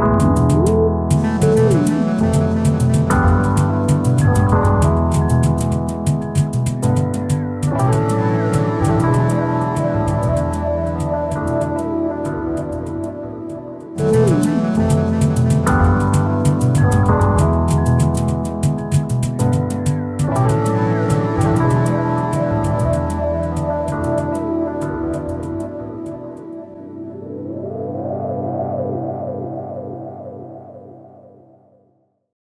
you